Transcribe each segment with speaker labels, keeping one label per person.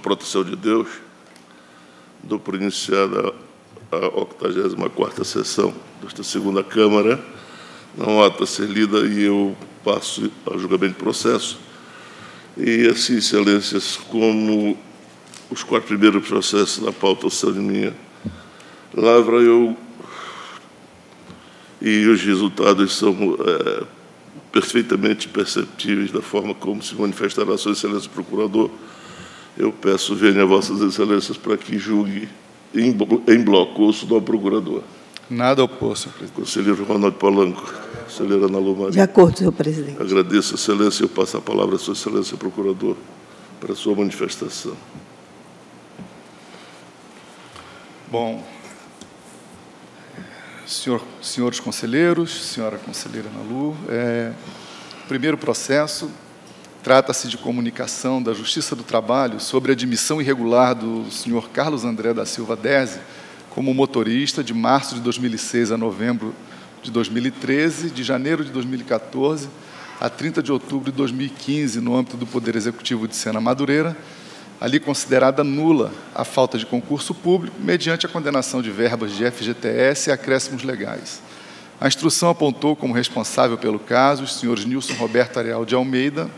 Speaker 1: proteção de Deus, dou por iniciada a 84ª sessão desta segunda Câmara, não ata a ser lida e eu passo ao julgamento de processo. E assim, excelências, como os quatro primeiros processos da pauta são de minha lavra, eu e os resultados são é, perfeitamente perceptíveis da forma como se manifestará sua excelência procurador. Eu peço, venha a vossas excelências para que julgue em, em bloco, ouço do procurador.
Speaker 2: Nada oposto,
Speaker 1: presidente. Conselheiro Ronaldo Palanco, conselheira Ana Lumari.
Speaker 3: De acordo, senhor presidente.
Speaker 1: Agradeço, excelência, eu passo a palavra à sua excelência procurador para a sua manifestação.
Speaker 2: Bom, senhor, senhores conselheiros, senhora conselheira Nalu, é, primeiro processo trata-se de comunicação da Justiça do Trabalho sobre a admissão irregular do senhor Carlos André da Silva Dese como motorista de março de 2006 a novembro de 2013, de janeiro de 2014 a 30 de outubro de 2015, no âmbito do Poder Executivo de Sena Madureira, ali considerada nula a falta de concurso público, mediante a condenação de verbas de FGTS e acréscimos legais. A instrução apontou como responsável pelo caso os senhores Nilson Roberto Areal de Almeida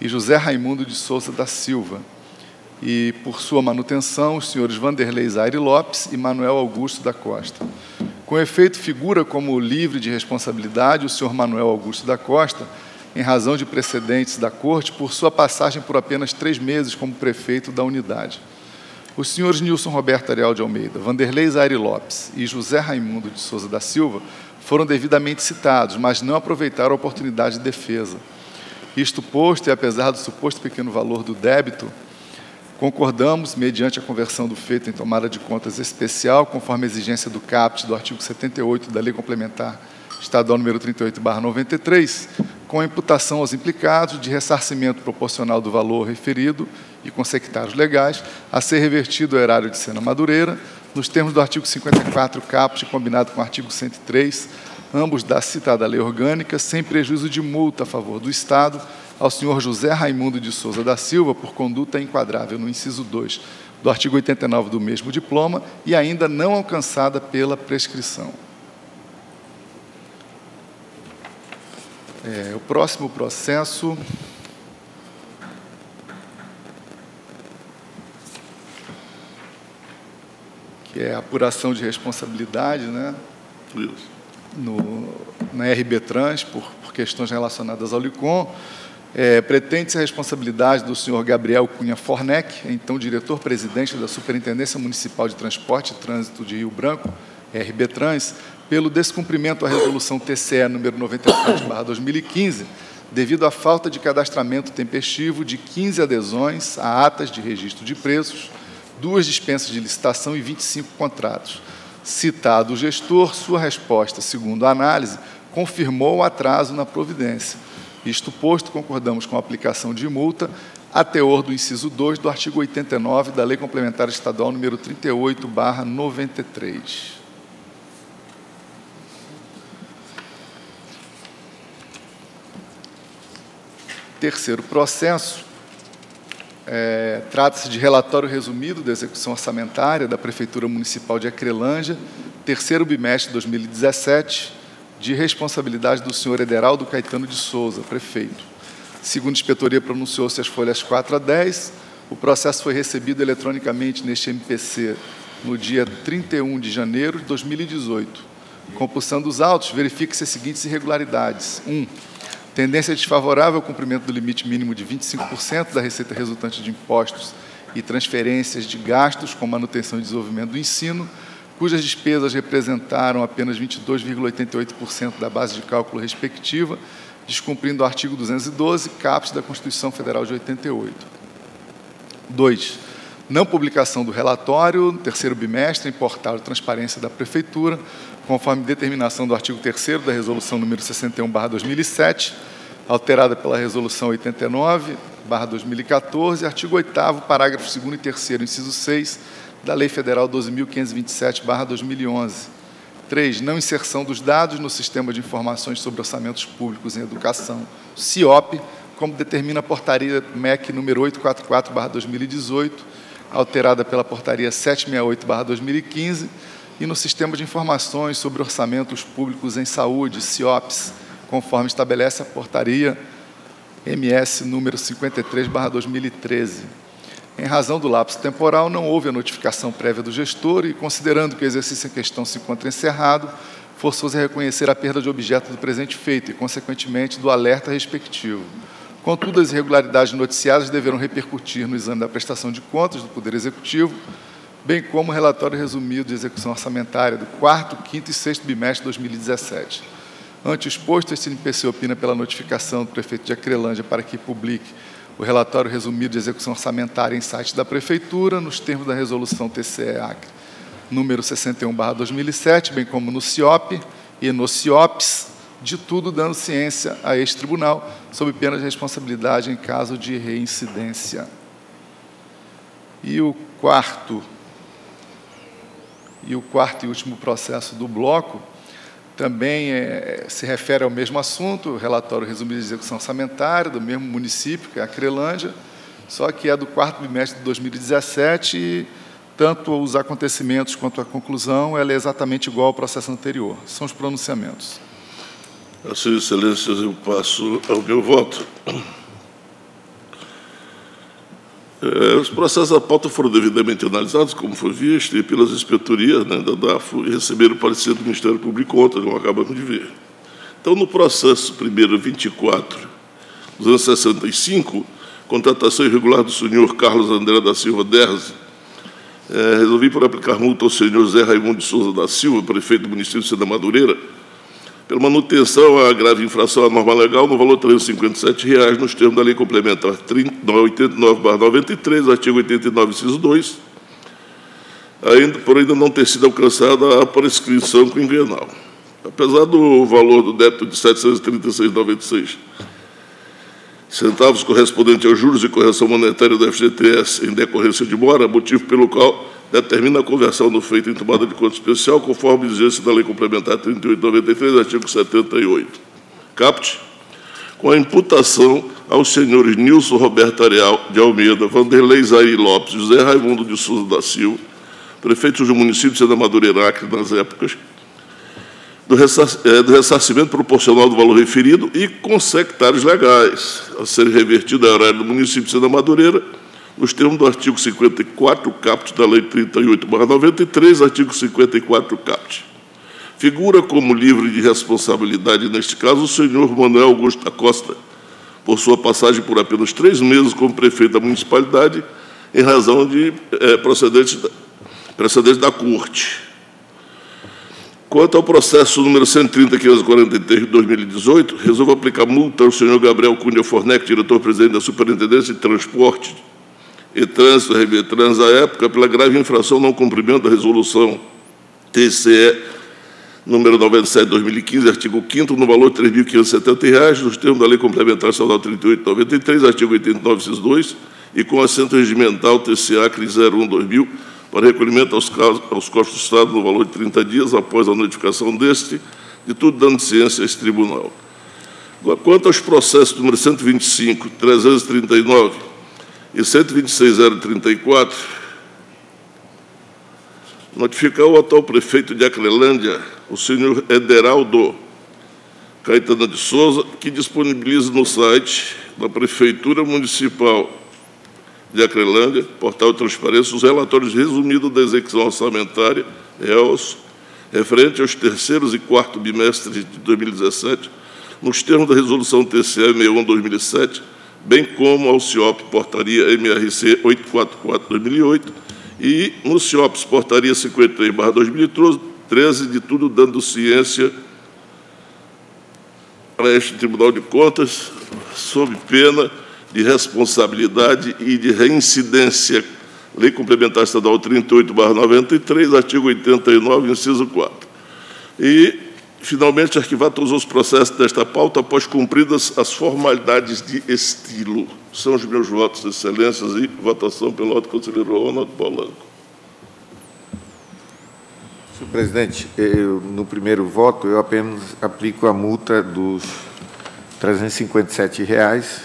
Speaker 2: e José Raimundo de Souza da Silva, e, por sua manutenção, os senhores Vanderlei Zaire Lopes e Manuel Augusto da Costa. Com efeito, figura como livre de responsabilidade o senhor Manuel Augusto da Costa, em razão de precedentes da Corte, por sua passagem por apenas três meses como prefeito da unidade. Os senhores Nilson Roberto Ariel de Almeida, Vanderlei Zaire Lopes e José Raimundo de Souza da Silva foram devidamente citados, mas não aproveitaram a oportunidade de defesa. Isto posto, e apesar do suposto pequeno valor do débito, concordamos, mediante a conversão do feito em tomada de contas especial, conforme a exigência do CAPT do artigo 78 da Lei Complementar Estadual número 38/93, com a imputação aos implicados de ressarcimento proporcional do valor referido e com sectários legais a ser revertido ao erário de Sena Madureira, nos termos do artigo 54 caput, combinado com o artigo 103, ambos da citada lei orgânica, sem prejuízo de multa a favor do Estado, ao senhor José Raimundo de Souza da Silva por conduta enquadrável no inciso 2 do artigo 89 do mesmo diploma e ainda não alcançada pela prescrição. É, o próximo processo. Que é a apuração de responsabilidade, né?
Speaker 1: Isso.
Speaker 2: No, na RB Trans, por, por questões relacionadas ao LICOM. É, Pretende-se a responsabilidade do senhor Gabriel Cunha Fornec, então diretor-presidente da Superintendência Municipal de Transporte e Trânsito de Rio Branco, RB Trans, pelo descumprimento à resolução TCE número 97/2015, devido à falta de cadastramento tempestivo de 15 adesões a atas de registro de preços, duas dispensas de licitação e 25 contratos. Citado o gestor, sua resposta, segundo a análise, confirmou o atraso na providência. Isto posto, concordamos com a aplicação de multa a teor do inciso 2 do artigo 89 da Lei Complementar Estadual número 38/93. terceiro processo é, trata-se de relatório resumido da execução orçamentária da Prefeitura Municipal de Acrelândia, terceiro bimestre de 2017, de responsabilidade do senhor Ederaldo Caetano de Souza, prefeito. Segundo a inspetoria, pronunciou-se as folhas 4 a 10. O processo foi recebido eletronicamente neste MPC no dia 31 de janeiro de 2018. Compulsando os autos, verifique-se as seguintes irregularidades. 1. Um, Tendência desfavorável ao cumprimento do limite mínimo de 25% da receita resultante de impostos e transferências de gastos com manutenção e desenvolvimento do ensino, cujas despesas representaram apenas 22,88% da base de cálculo respectiva, descumprindo o artigo 212, caput da Constituição Federal de 88. 2. Não publicação do relatório, terceiro bimestre, em portal de transparência da Prefeitura, conforme determinação do artigo 3 da Resolução número 61/2007, alterada pela Resolução 89/2014, artigo 8 parágrafo 2 e 3 inciso 6 da Lei Federal 12.527/2011. 3. Não inserção dos dados no Sistema de Informações sobre Orçamentos Públicos em Educação, CIOP, como determina a portaria MEC número 844/2018, alterada pela portaria 768/2015, e no Sistema de Informações sobre Orçamentos Públicos em Saúde, CIOPS, conforme estabelece a portaria MS número 53/2013. Em razão do lapso temporal, não houve a notificação prévia do gestor e, considerando que o exercício em questão se encontra encerrado, forçoso é reconhecer a perda de objeto do presente feito e, consequentemente, do alerta respectivo. Contudo, as irregularidades noticiadas deverão repercutir no exame da prestação de contas do Poder Executivo, bem como o relatório resumido de execução orçamentária do quarto, quinto e sexto bimestre de 2017. Ante exposto, este NPC opina pela notificação do prefeito de Acrelândia para que publique o relatório resumido de execução orçamentária em site da Prefeitura, nos termos da resolução TCE-AC número 61/2007, bem como no CIOP e no CIOPS, de tudo dando ciência a este tribunal, sob pena de responsabilidade em caso de reincidência. E o quarto e o quarto e último processo do bloco também é, se refere ao mesmo assunto, relatório resumido de execução orçamentária do mesmo município, que é a Crelândia, só que é do quarto bimestre de 2017 e tanto os acontecimentos quanto a conclusão, ela é exatamente igual ao processo anterior. São os pronunciamentos.
Speaker 1: Senhor Excelências, eu passo ao meu voto. É, os processos da pauta foram devidamente analisados, como foi visto, e pelas inspetorias né, da DAFO, e receberam o parecer do Ministério Público Contas, como acabamos de ver. Então, no processo primeiro 24, 265, contratação irregular do senhor Carlos André da Silva Derze, é, resolvi por aplicar multa ao senhor Zé Raimundo de Souza da Silva, prefeito do município de Santa Madureira, pela manutenção à grave infração à norma legal no valor de 357 reais, nos termos da Lei Complementar 89-93, artigo 89, inciso 2, ainda, por ainda não ter sido alcançada a prescrição quinquenal. Apesar do valor do débito de R$ 736,96 centavos correspondente aos juros e correção monetária do FGTS em decorrência de mora, motivo pelo qual determina a conversão do feito em tomada de conta especial, conforme exigência da Lei Complementar 3893, artigo 78. Capte, com a imputação aos senhores Nilson Roberto Areal de Almeida, Vanderlei Zairi Lopes, José Raimundo de Souza da Silva, prefeitos do município de Santa Madureira, Acre, nas épocas, do, é, do ressarcimento proporcional do valor referido e com sectários legais, a serem revertidos à horário do município de Santa Madureira, nos termos do artigo 54 caput da Lei 38/93, artigo 54 caput. Figura como livre de responsabilidade, neste caso, o senhor Manuel Augusto da Costa, por sua passagem por apenas três meses como prefeito da municipalidade, em razão de é, procedente, precedente da Corte. Quanto ao processo número 130.543 de 2018, resolvo aplicar multa ao senhor Gabriel Cunha Fornec, diretor-presidente da Superintendência de Transporte e Trânsito, Trans, à época, pela grave infração não cumprimento da resolução TCE número 97 de 2015, artigo 5 no valor de R$ 3.570, nos termos da Lei Complementar Estadual 3893, artigo 89, 2, e com assento regimental TCA CRI 01-2000, para recolhimento aos, casos, aos cofres do Estado no valor de 30 dias após a notificação deste, de tudo dando ciência a este tribunal. Quanto aos processos número 125, 339 e 126.034, notificar o atual prefeito de Acrelândia, o senhor Ederaldo Caetano de Souza, que disponibiliza no site da Prefeitura Municipal de Acrelândia, portal de transparência, os relatórios resumidos da execução orçamentária, ELS, referente aos terceiros e quarto bimestres de 2017, nos termos da resolução TCE 61-2007, bem como ao CIOP Portaria MRC 844-2008 e no CIOPS Portaria 53-2013, de tudo dando ciência a este Tribunal de Contas, sob pena de responsabilidade e de reincidência. Lei Complementar Estadual 38/93, artigo 89, inciso 4. E finalmente arquivar todos os processos desta pauta após cumpridas as formalidades de estilo. São os meus votos, excelências, e votação pelo alto conselheiro Ronaldo Polanco.
Speaker 3: Senhor presidente, eu, no primeiro voto, eu apenas aplico a multa dos 357 reais,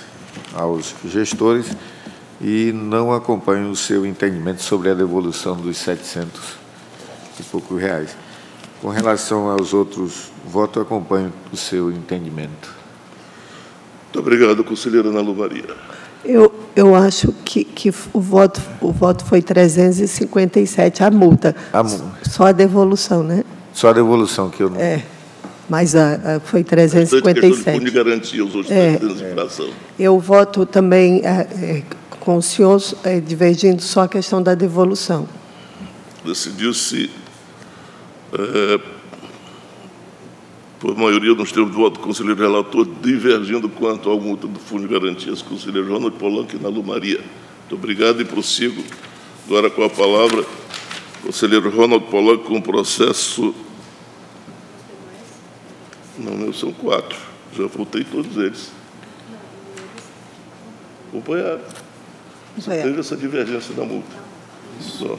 Speaker 3: aos gestores e não acompanho o seu entendimento sobre a devolução dos 700 e poucos reais. Com relação aos outros votos, acompanho o seu entendimento.
Speaker 1: Muito obrigado, conselheira Ana Lu Maria.
Speaker 4: Eu, eu acho que, que o, voto, o voto foi 357, a multa.
Speaker 3: A mu-
Speaker 4: Só a devolução, né?
Speaker 3: Só a devolução que eu não.
Speaker 4: É. Mas a, a, foi
Speaker 1: Bastante questão de fundo de
Speaker 4: 357.
Speaker 1: garantia, os outros
Speaker 4: É.
Speaker 1: infração.
Speaker 4: Eu voto também é, é, com o senhor, é, divergindo só a questão da devolução.
Speaker 1: Decidiu-se, eh, por maioria nos termos do voto do conselheiro relator, divergindo quanto ao multa do Fundo de Garantias, conselheiro Ronald Polanco e Nalu Maria. Muito obrigado e prossigo agora com a palavra, conselheiro Ronald Polanco, com o processo... Não, meu, são quatro. Já votei todos eles. Acompanhado. Só teve essa divergência da multa. Só.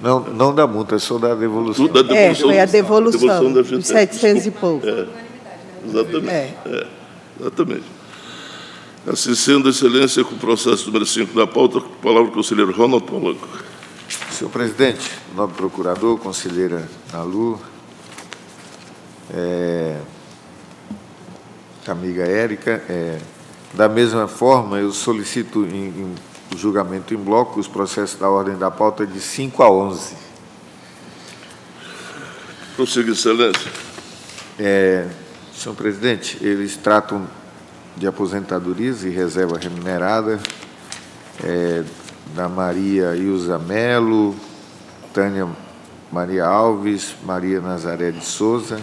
Speaker 3: Não, não da multa, só da devolução.
Speaker 1: Tudo da
Speaker 4: É,
Speaker 1: devolução,
Speaker 4: foi a devolução,
Speaker 1: da
Speaker 4: dos
Speaker 1: FGTS.
Speaker 4: 700 e pouco.
Speaker 1: É, exatamente.
Speaker 4: É.
Speaker 1: É, exatamente. Assim sendo, Excelência, com o processo número 5 da pauta, com a palavra o conselheiro Ronald Polanco.
Speaker 3: Senhor presidente, nobre procurador, conselheira Nalu, é, amiga Érica, é, da mesma forma, eu solicito em, em julgamento em bloco os processos da ordem da pauta de 5 a 11.
Speaker 1: Prossiga, Excelência.
Speaker 3: É, senhor presidente, eles tratam de aposentadorias e reserva remunerada é, da Maria Ilza Melo, Tânia Maria Alves, Maria Nazaré de Souza,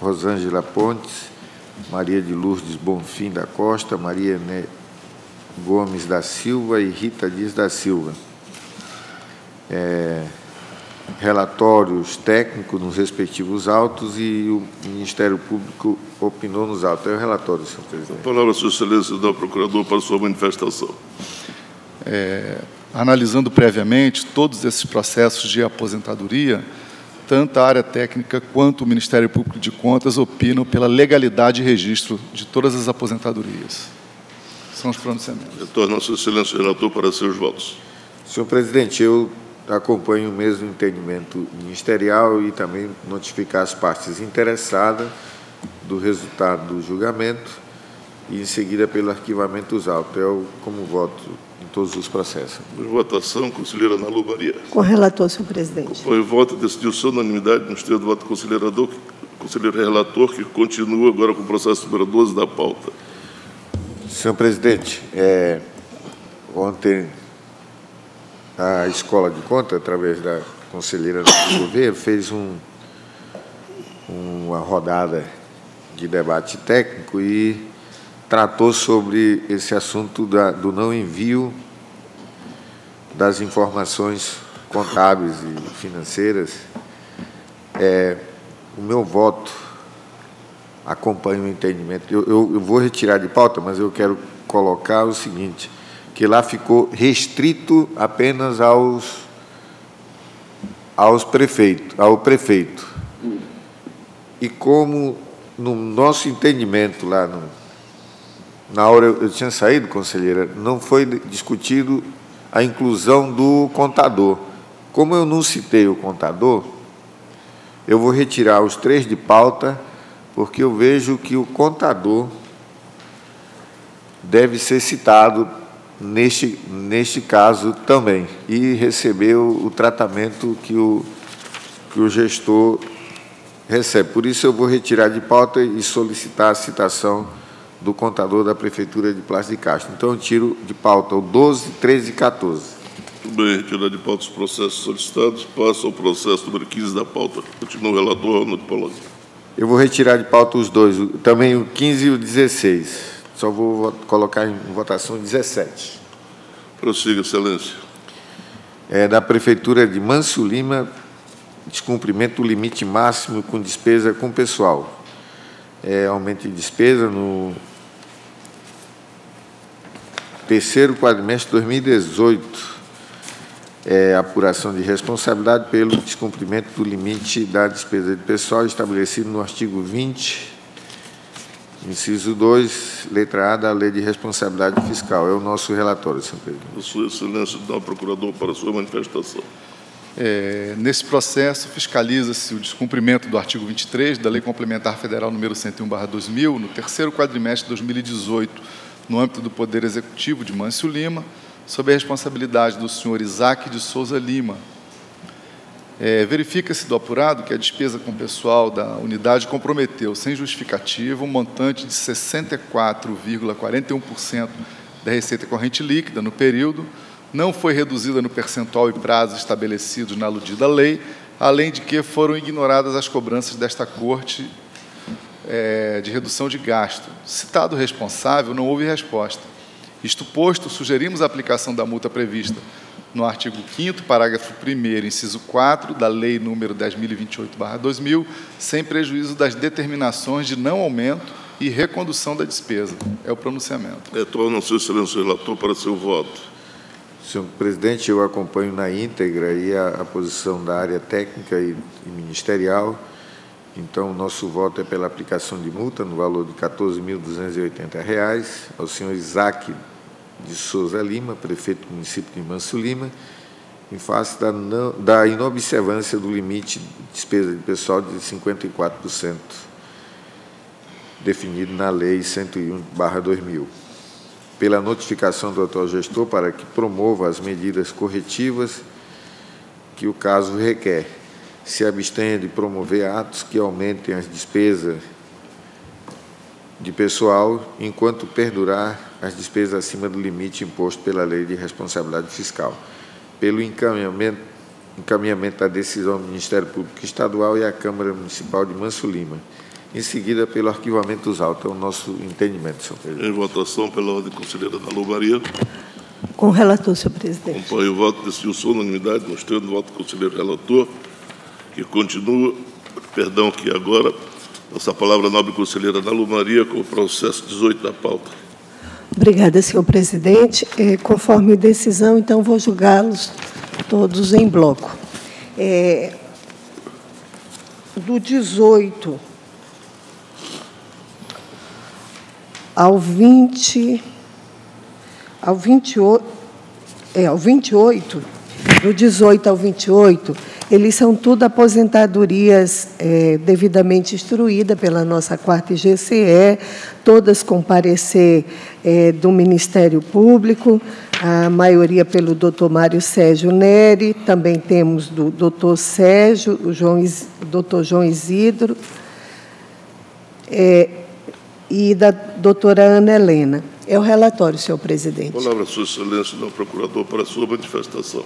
Speaker 3: Rosângela Pontes, Maria de Lourdes Bonfim da Costa, Maria Ne Gomes da Silva e Rita Dias da Silva. É, relatórios técnicos nos respectivos autos e o Ministério Público opinou nos autos. É o relatório, senhor
Speaker 1: A
Speaker 3: presidente.
Speaker 1: palavra, Sua Excelência, do procurador para sua manifestação.
Speaker 2: Analisando previamente todos esses processos de aposentadoria, tanto a área técnica quanto o Ministério Público de Contas opinam pela legalidade e registro de todas as aposentadorias. São os pronunciamentos.
Speaker 1: Retorno a Sua Excelência, relator, para seus votos.
Speaker 3: Senhor presidente, eu acompanho o mesmo entendimento ministerial e também notificar as partes interessadas do resultado do julgamento e, em seguida, pelo arquivamento dos autos. Eu, como voto em todos os processos.
Speaker 1: Votação, conselheira Ana Lu Maria.
Speaker 4: Com o relator, senhor presidente.
Speaker 1: Foi o voto decidiu-se unanimidade nos termos do voto conselheiro relator, que continua agora com o processo número 12 da pauta.
Speaker 3: Senhor presidente, é, ontem a Escola de Conta, através da conselheira do governo, fez um, uma rodada de debate técnico e tratou sobre esse assunto da, do não envio das informações contábeis e financeiras. É, o meu voto acompanha o entendimento. Eu, eu, eu vou retirar de pauta, mas eu quero colocar o seguinte, que lá ficou restrito apenas aos aos prefeitos, ao prefeito. E como no nosso entendimento lá no, na hora eu, eu tinha saído, conselheira, não foi discutido a inclusão do contador. Como eu não citei o contador, eu vou retirar os três de pauta, porque eu vejo que o contador deve ser citado neste, neste caso também e receber o, o tratamento que o, que o gestor recebe. Por isso, eu vou retirar de pauta e solicitar a citação do contador da Prefeitura de Plástico de Castro. Então, eu tiro de pauta o 12, 13 e 14.
Speaker 1: Muito bem, retirado de pauta os processos solicitados, passa ao processo número 15 da pauta. Continua o relator Ronald Polanco.
Speaker 3: Eu vou retirar de pauta os dois, também o 15 e o 16. Só vou vo- colocar em votação o 17.
Speaker 1: Prossiga, Excelência.
Speaker 3: É da Prefeitura de Mâncio Lima, descumprimento do limite máximo com despesa com pessoal. É, aumento de despesa no terceiro quadrimestre de 2018. É, apuração de responsabilidade pelo descumprimento do limite da despesa de pessoal estabelecido no artigo 20 Inciso 2, letra A da Lei de Responsabilidade Fiscal. É o nosso relatório, senhor presidente.
Speaker 1: Sua Excelência, então, procurador, para a sua manifestação.
Speaker 2: É, nesse processo, fiscaliza-se o descumprimento do artigo 23 da Lei Complementar Federal número 101/2000 no terceiro quadrimestre de 2018, no âmbito do Poder Executivo de Mâncio Lima, sob a responsabilidade do senhor Isaac de Souza Lima. É, Verifica-se do apurado que a despesa com pessoal da unidade comprometeu, sem justificativa, um montante de 64,41% da receita corrente líquida no período, não foi reduzida no percentual e prazo estabelecidos na aludida lei, além de que foram ignoradas as cobranças desta Corte é, de redução de gasto. Citado o responsável, não houve resposta. Isto posto, sugerimos a aplicação da multa prevista no artigo 5º, parágrafo 1º, inciso 4 da Lei número 10.028/2000, sem prejuízo das determinações de não aumento e recondução da despesa. É o pronunciamento.
Speaker 1: Retorna, Sua Excelência, o relator, para seu voto.
Speaker 3: Senhor presidente, eu acompanho na íntegra aí a, a posição da área técnica e, e ministerial. Então, nosso voto é pela aplicação de multa no valor de R$ 14.280 ao senhor Isaac de Souza Lima, prefeito do município de Manso Lima, em face da, não, da inobservância do limite de despesa de pessoal de 54%, definido na Lei 101/2000. Pela notificação do atual gestor para que promova as medidas corretivas que o caso requer, se abstenha de promover atos que aumentem as despesas de pessoal enquanto perdurar as despesas acima do limite imposto pela Lei de Responsabilidade Fiscal, pelo encaminhamento, encaminhamento da decisão do Ministério Público Estadual e à Câmara Municipal de Manso Lima, em seguida pelo arquivamento dos autos. É o nosso entendimento, senhor presidente.
Speaker 1: Em votação pela ordem conselheira da Maria.
Speaker 4: Com o relator, senhor presidente.
Speaker 1: Acompanho o voto, decidiu-se unanimidade, mostrando o voto do conselheiro relator, que continua, perdão, que agora, nossa palavra nobre conselheira Ana Maria, com o processo 18 da pauta.
Speaker 4: Obrigada, senhor presidente. É, conforme decisão, então, vou julgá-los todos em bloco. É, do 18 ao 20, ao 28, é, ao 28, do 18 ao 28, eles são tudo aposentadorias é, devidamente instruídas pela nossa quarta IGCE, todas com parecer é, do Ministério Público, a maioria pelo doutor Mário Sérgio Neri, também temos do doutor Sérgio, o, João, doutor João Isidro, é, e da doutora Ana Helena. É o relatório, senhor presidente.
Speaker 1: Palavra, Sua Excelência, do procurador, para a sua manifestação.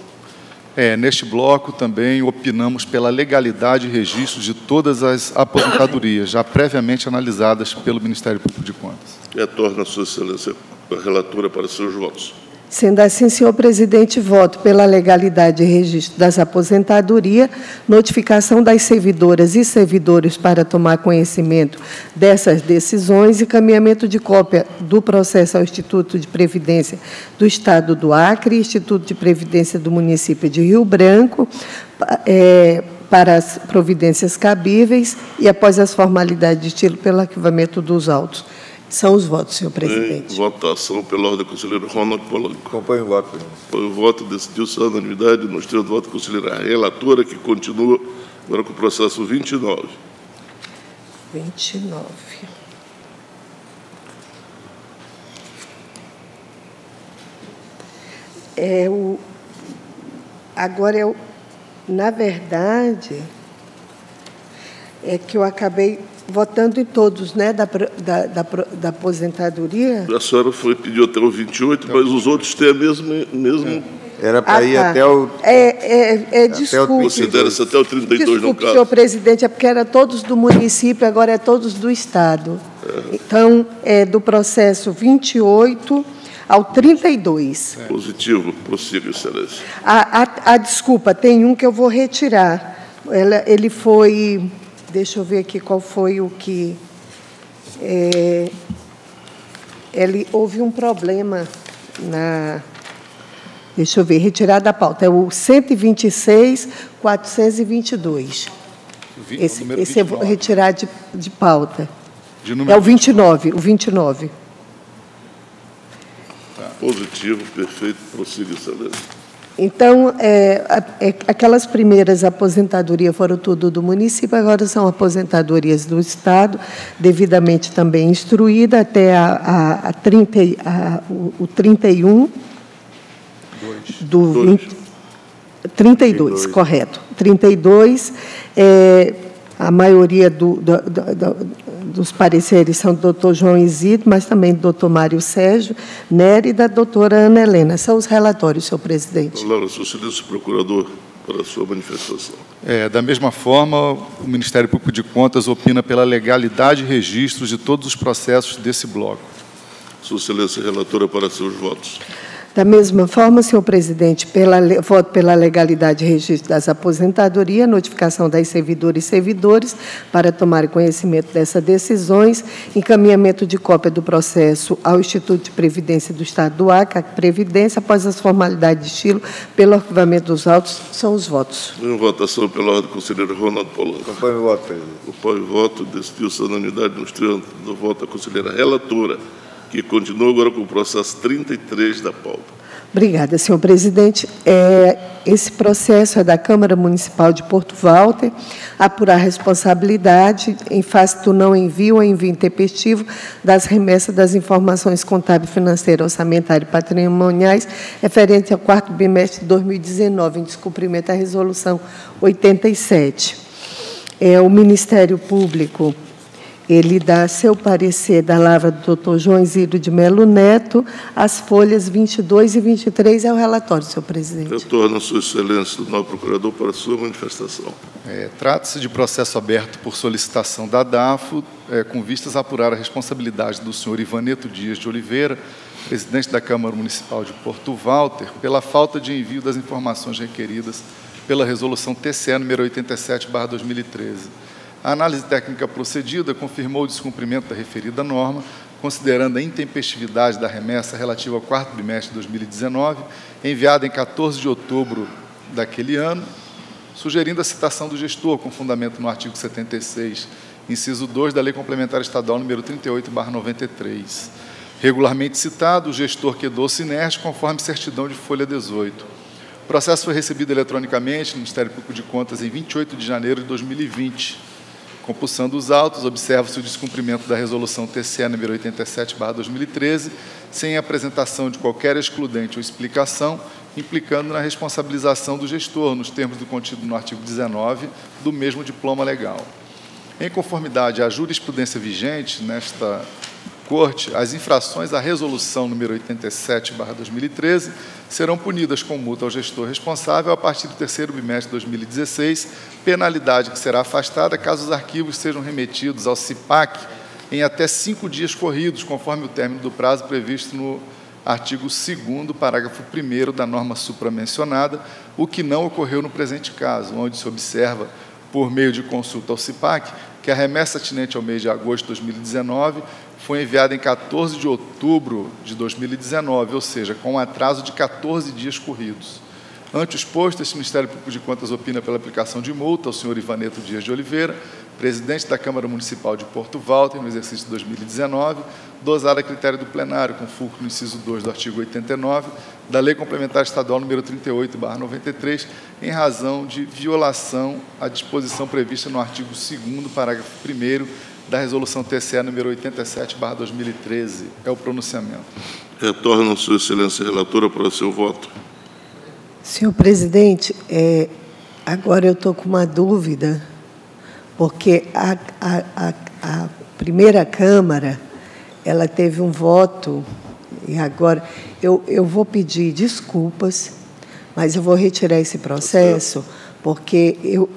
Speaker 2: É, neste bloco também opinamos pela legalidade e registro de todas as aposentadorias, já previamente analisadas pelo Ministério Público de Contas.
Speaker 1: Retorna, Sua Excelência, a relatora para seus votos.
Speaker 4: Sendo assim, senhor presidente, voto pela legalidade e registro das aposentadorias, notificação das servidoras e servidores para tomar conhecimento dessas decisões e caminhamento de cópia do processo ao Instituto de Previdência do Estado do Acre Instituto de Previdência do município de Rio Branco, é, para as providências cabíveis e, após as formalidades de estilo, pelo arquivamento dos autos. São os votos, senhor presidente.
Speaker 1: Em votação pela ordem do conselheiro Ronald Polanco.
Speaker 3: Acompanho o voto.
Speaker 1: Foi o voto, decidiu-se a unanimidade, nos termos do voto da conselheira relatora, que continua agora com o processo 29.
Speaker 4: 29. É o, agora, eu, na verdade, é que eu acabei votando em todos, né, da, da, da, da aposentadoria.
Speaker 1: A senhora foi, pediu até o 28, mas os outros têm a mesma... mesmo
Speaker 3: Era para
Speaker 4: Ah,
Speaker 3: ir
Speaker 4: tá.
Speaker 3: até o.
Speaker 4: É, é, é desculpe.
Speaker 1: Considera-se até o 32 no
Speaker 4: Desculpe,
Speaker 1: caso.
Speaker 4: senhor presidente, é porque era todos do município, agora é todos do Estado. Então, é do processo 28 ao 32.
Speaker 1: Positivo, prossiga, excelência.
Speaker 4: A, a, a desculpa, tem um que eu vou retirar. Ela, ele foi. Deixa eu ver aqui qual foi o que. é, ele, houve um problema na. Deixa eu ver, retirar da pauta. É o 126, 422.
Speaker 2: Vi-
Speaker 4: Esse, esse eu vou
Speaker 2: 29.
Speaker 4: retirar de, de pauta.
Speaker 2: De
Speaker 4: É o 29, o 29.
Speaker 1: Positivo, perfeito, prossiga, excelência.
Speaker 4: Então, é, é, aquelas primeiras aposentadorias foram tudo do município, agora são aposentadorias do Estado, devidamente também instruída até a, a, a 30, e- a, o, o 31 do
Speaker 1: Dois.
Speaker 4: 20, 32, correto. 32, é, a maioria do- do- do- do- dos pareceres são do doutor João Isidro, mas também do doutor Mário Sérgio Nery e da doutora Ana Helena. São os relatórios, senhor presidente.
Speaker 1: Palavra, seu silêncio, procurador, para a sua manifestação.
Speaker 2: É, da mesma forma, o Ministério Público de Contas opina pela legalidade e registros de todos os processos desse bloco.
Speaker 1: Sua excelência, relatora, para seus votos.
Speaker 4: Da mesma forma, senhor presidente, pela, voto pela legalidade e registro das aposentadorias, notificação das servidoras e servidores para tomar conhecimento dessas decisões, encaminhamento de cópia do processo ao Instituto de Previdência do Estado do Acre, a Previdência, após as formalidades de estilo, pelo arquivamento dos autos, são os votos.
Speaker 1: Em votação pela ordem, conselheiro Ronaldo Polanco.
Speaker 3: Acompanhe o voto, presidente.
Speaker 1: O pai voto decidiu-se a unanimidade nos do voto da conselheira relatora, que continua agora com o processo 33 da pauta.
Speaker 4: Obrigada, senhor presidente. É, esse processo é da Câmara Municipal de Porto Walter, apurar responsabilidade em face do não envio ou envio intempestivo das remessas das informações contábil, financeira, orçamentária e patrimoniais referente ao quarto bimestre de 2019, em descumprimento à resolução 87. É, o Ministério Público ele dá seu parecer da lavra do doutor João Isidro de Melo Neto, as folhas 22 e 23 é o relatório, senhor presidente.
Speaker 1: Retorna sua excelência do novo procurador para a sua manifestação.
Speaker 2: É, Trata-se de processo aberto por solicitação da DAFO, é, com vistas a apurar a responsabilidade do senhor Ivaneto Dias de Oliveira, presidente da Câmara Municipal de Porto Walter, pela falta de envio das informações requeridas pela resolução TCE número 87/2013. A análise técnica procedida confirmou o descumprimento da referida norma, considerando a intempestividade da remessa relativa ao quarto bimestre de 2019, enviada em 14 de outubro daquele ano, sugerindo a citação do gestor com fundamento no artigo 76, inciso 2 da Lei Complementar Estadual número 38/93. Regularmente citado, o gestor quedou-se inerte conforme certidão de folha 18. O processo foi recebido eletronicamente no Ministério Público de Contas em 28 de janeiro de 2020. Compulsando os autos, observa-se o descumprimento da resolução TCE número 87/2013, sem apresentação de qualquer excludente ou explicação, implicando na responsabilização do gestor, nos termos do contido no artigo 19 do mesmo diploma legal. Em conformidade à jurisprudência vigente nesta Corte, as infrações à resolução número 87/2013 serão punidas com multa ao gestor responsável a partir do terceiro bimestre de 2016, penalidade que será afastada caso os arquivos sejam remetidos ao CIPAC em até cinco dias corridos, conforme o término do prazo previsto no artigo 2 parágrafo 1 da norma supramencionada, o que não ocorreu no presente caso, onde se observa, por meio de consulta ao CIPAC, que a remessa atinente ao mês de agosto de 2019 foi enviada em 14 de outubro de 2019, ou seja, com um atraso de 14 dias corridos. Ante exposto, este Ministério Público de Contas opina pela aplicação de multa ao senhor Ivaneto Dias de Oliveira, presidente da Câmara Municipal de Porto Walter, no exercício de 2019, dosada a critério do plenário, com fulcro no inciso 2 do artigo 89 da Lei Complementar Estadual número 38/93, em razão de violação à disposição prevista no artigo 2 parágrafo 1 da resolução TCE número 87/2013. É o pronunciamento.
Speaker 1: Retorna sua excelência relatora para o seu voto.
Speaker 4: Senhor presidente, é, agora eu estou com uma dúvida, porque a, a, a, a primeira Câmara ela teve um voto, e agora eu, eu vou pedir desculpas, mas eu vou retirar esse processo, porque eu,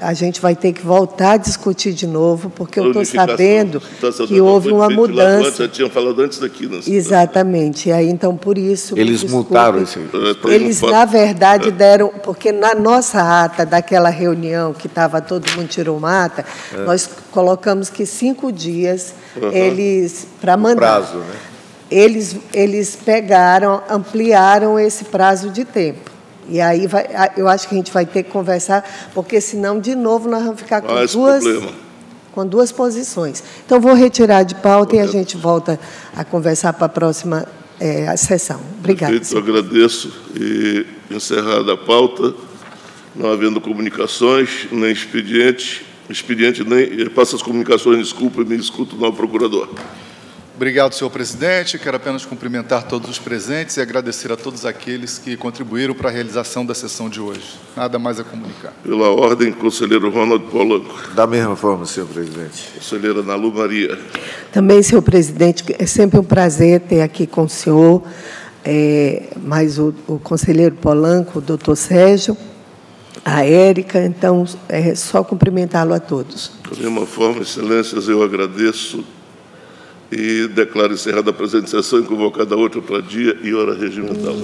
Speaker 4: a, a gente vai ter que voltar a discutir de novo, porque eu estou sabendo
Speaker 1: certo,
Speaker 4: que houve uma
Speaker 1: do antes,
Speaker 4: mudança.
Speaker 1: Já tinha falado antes daqui. Né?
Speaker 4: Exatamente. E aí, então, por isso.
Speaker 3: Eles
Speaker 4: desculpe,
Speaker 3: multaram esse.
Speaker 1: É, um
Speaker 4: Eles, na verdade, deram. Porque na nossa ata daquela reunião que estava todo mundo tirou mata,
Speaker 3: É.
Speaker 4: nós colocamos que cinco dias eles. para mandar.
Speaker 3: prazo, né?
Speaker 4: Eles, eles pegaram, ampliaram esse prazo de tempo. E aí vai, eu acho que a gente vai ter que conversar, porque senão, de novo, nós vamos ficar com
Speaker 1: esse
Speaker 4: duas.
Speaker 1: problema.
Speaker 4: com duas posições. Então, vou retirar de pauta Correto. e a gente volta a conversar para a próxima é, sessão. Obrigada.
Speaker 1: Perfeito, agradeço. E encerrada a pauta, não havendo comunicações, nem expediente, expediente nem. Passa as comunicações, desculpa, me escuto, não, procurador.
Speaker 2: Obrigado, senhor presidente. Quero apenas cumprimentar todos os presentes e agradecer a todos aqueles que contribuíram para a realização da sessão de hoje. Nada mais a comunicar.
Speaker 1: Pela ordem, conselheiro Ronald Polanco.
Speaker 3: Da mesma forma, senhor presidente.
Speaker 1: Conselheira Nalu Maria.
Speaker 4: Também, senhor presidente, é sempre um prazer ter aqui com o senhor, é, mais o, o conselheiro Polanco, o doutor Sérgio, a Érica, então, é só cumprimentá-lo a todos.
Speaker 1: Da mesma forma, excelências, eu agradeço e declaro encerrada a presente sessão e convocada outra para dia e hora regimental.